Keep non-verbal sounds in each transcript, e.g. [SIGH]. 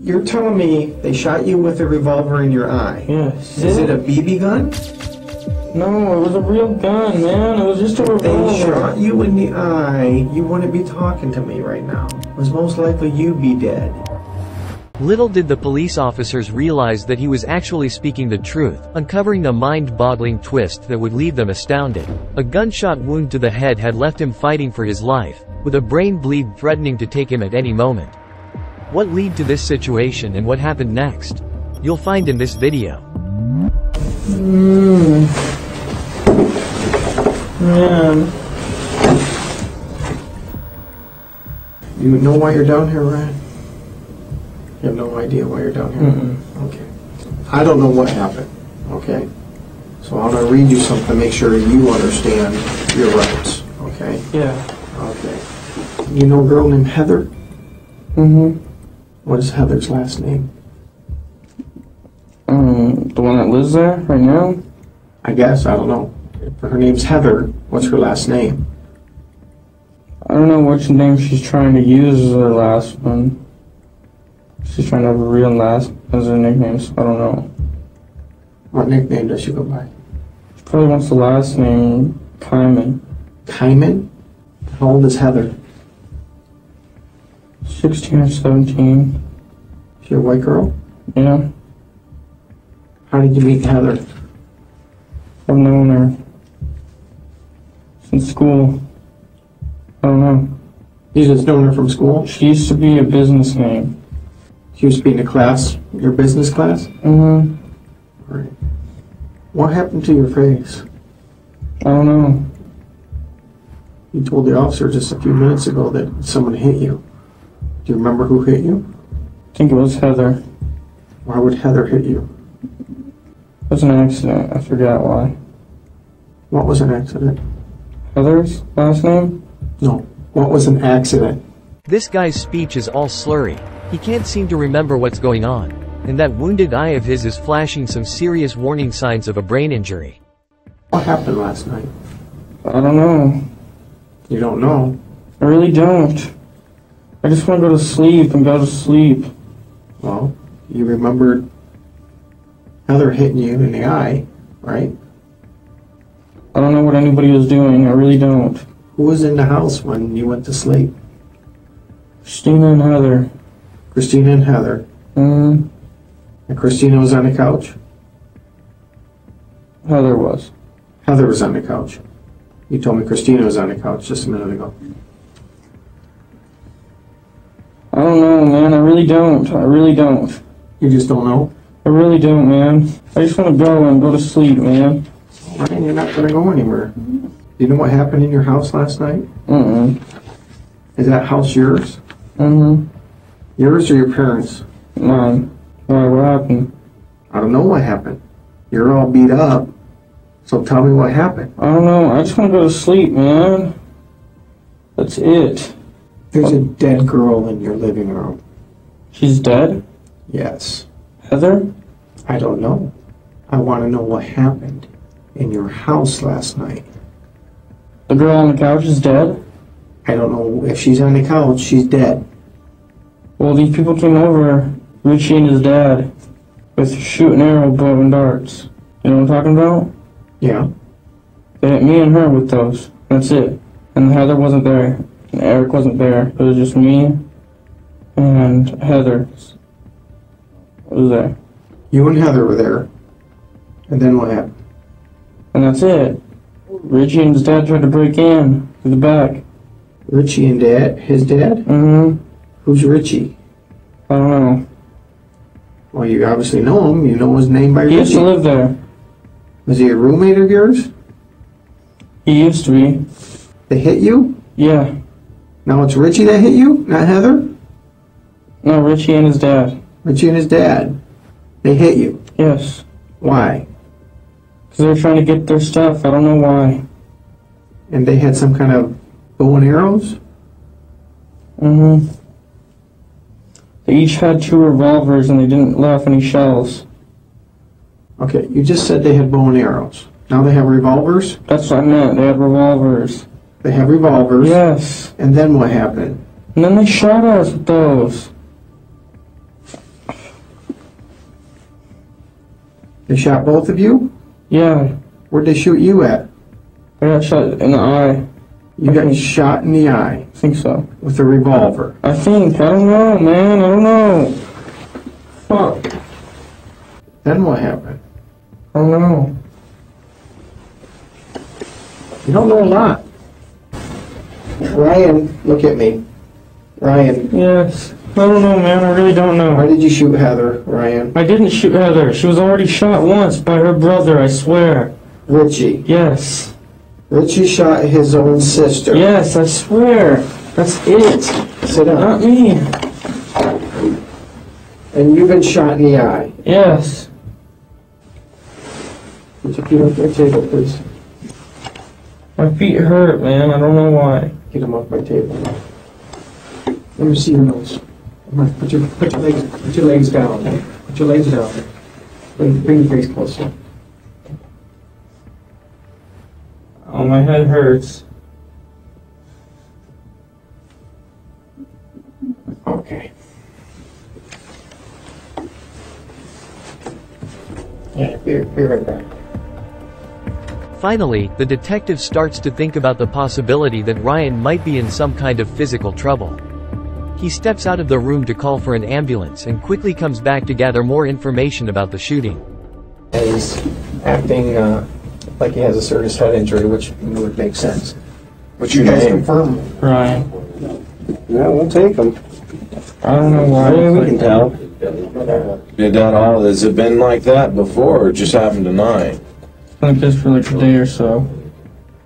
You're telling me they shot you with a revolver in your eye? Yes. Is it a BB gun? No, it was a real gun, man. It was just a revolver. They shot you in the eye, you wouldn't be talking to me right now. It was most likely you'd be dead. Little did the police officers realize that he was actually speaking the truth, uncovering the mind-boggling twist that would leave them astounded. A gunshot wound to the head had left him fighting for his life, with a brain bleed threatening to take him at any moment. What lead to this situation and what happened next? You'll find in this video. Man. You know why you're down here, Ryan? You have no idea why you're down here? Mm-mm. Okay. I don't know what happened, okay? So I'm gonna read you something to make sure you understand your rights, okay? Yeah. Okay. You know a girl named Heather? Mm-hmm. What is Heather's last name? Um, the one that lives there right now? I guess, I don't know. If her name's Heather, what's her last name? I don't know which name she's trying to use as her last one. She's trying to have a real last as her nickname, so I don't know. What nickname does she go by? She probably wants the last name Kyman. Kyman? How old is Heather? 16 or 17. She a white girl? Yeah. How did you meet Heather? I've known her since school. I don't know. You just known her from school? She used to be a business name. She used to be in the class, your business class? Mm-hmm. Right. What happened to your face? I don't know. You told the officer just a few minutes ago that someone hit you. Do you remember who hit you? I think it was Heather. Why would Heather hit you? It was an accident. I forgot why. What was an accident? Heather's last name? No. What was an accident? This guy's speech is all slurry. He can't seem to remember what's going on. And that wounded eye of his is flashing some serious warning signs of a brain injury. What happened last night? I don't know. You don't know. I really don't. I just want to go to sleep and go to sleep. Well, you remembered Heather hitting you in the eye, right? I don't know what anybody was doing. I really don't. Who was in the house when you went to sleep? Christina and Heather. Christina and Heather. Mm, And Christina was on the couch. Heather was. Heather was on the couch. You told me Christina was on the couch just a minute ago. I don't know, man. I really don't. I really don't. You just don't know? I really don't, man. I just want to go and go to sleep, man. Ryan, you're not gonna go anywhere. You know what happened in your house last night? Mm-mm. Is that house yours? Mm-hmm. Yours or your parents? Mine. Why? What happened? I don't know what happened. You're all beat up. So tell me what happened. I don't know. I just want to go to sleep, man. That's it. There's a dead girl in your living room. She's dead? Yes. Heather? I don't know. I want to know what happened in your house last night. The girl on the couch is dead? I don't know if she's on the couch. She's dead. Well, these people came over, Richie and his dad, with shooting arrow, bow, and darts. You know what I'm talking about? Yeah. They hit me and her with those. That's it. And Heather wasn't there. And Eric wasn't there. It was just me and Heather was there. You and Heather were there. And then what happened? And that's it. Richie and his dad tried to break in through the back. Richie and Dad? His dad? Mm-hmm. Who's Richie? I don't know. Well, you obviously know him. You know his name by He used Richie. to live there. Was he a roommate of yours? He used to be. They hit you? Yeah. Now it's Richie that hit you, not Heather? No, Richie and his dad. Richie and his dad. They hit you. Yes. Why? Because they were trying to get their stuff. I don't know why. And they had some kind of bow and arrows? Mm-hmm. They each had two revolvers and they didn't let off any shells. Okay, you just said they had bow and arrows. Now they have revolvers? That's what I meant. They had revolvers. They have revolvers. Yes. And then what happened? And then they shot us with those. They shot both of you? Yeah. Where'd they shoot you at? I got shot in the eye. You I got think. shot in the eye? I think so. With a revolver? I think. I don't know, man. I don't know. Fuck. Then what happened? I don't know. You don't know a lot. Ryan, look at me. Ryan, Yes. I don't know, man. I really don't know. why did you shoot Heather, Ryan? I didn't shoot Heather. She was already shot once by her brother, I swear. Richie. Yes. Richie shot his own sister. Yes, I swear. That's it. Sit down. Not me. And you've been shot in the eye. Yes. Put your feet off my table, please. My feet hurt, man. I don't know why. Get them off my table. Let me see your nose. Put your, put your legs, put your legs down. Put your legs down. Bring, bring your face closer. Oh, my head hurts. Okay. Yeah, be, be right back. Finally, the detective starts to think about the possibility that Ryan might be in some kind of physical trouble. He steps out of the room to call for an ambulance and quickly comes back to gather more information about the shooting. He's acting uh, like he has a serious head injury, which would make sense. What's your You guys name? confirm. Ryan. Yeah, we'll take them. I don't know why. Yeah, we can tell. Did that all, has it been like that before or just happened tonight? Like this for like a day or so.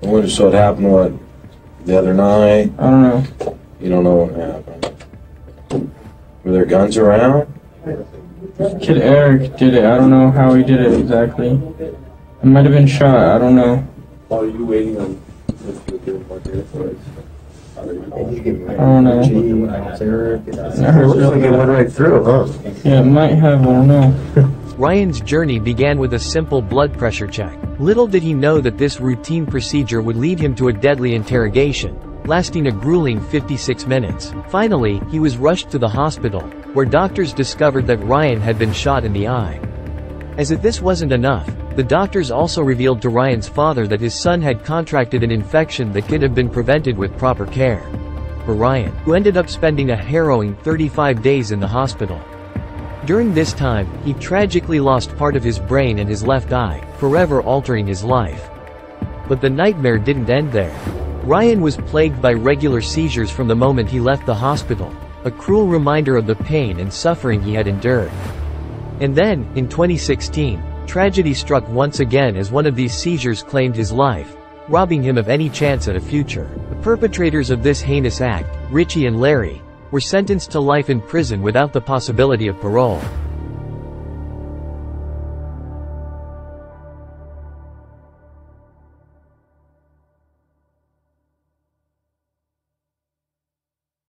When, so it happened what, the other night? I don't know. You don't know what happened. Were there guns around? Kid Eric did it. I don't know how he did it exactly. It might have been shot. I don't know. Are you waiting on? I don't know. It hurts really it went right through, huh? Yeah, it might have. I don't know. [LAUGHS] Ryan's journey began with a simple blood pressure check. Little did he know that this routine procedure would lead him to a deadly interrogation, lasting a grueling 56 minutes. Finally, he was rushed to the hospital, where doctors discovered that Ryan had been shot in the eye. As if this wasn't enough, the doctors also revealed to Ryan's father that his son had contracted an infection that could have been prevented with proper care. For Ryan, who ended up spending a harrowing 35 days in the hospital. During this time, he tragically lost part of his brain and his left eye, forever altering his life. But the nightmare didn't end there. Ryan was plagued by regular seizures from the moment he left the hospital, a cruel reminder of the pain and suffering he had endured. And then, in 2016, tragedy struck once again as one of these seizures claimed his life, robbing him of any chance at a future. The perpetrators of this heinous act, Richie and Larry, were sentenced to life in prison without the possibility of parole.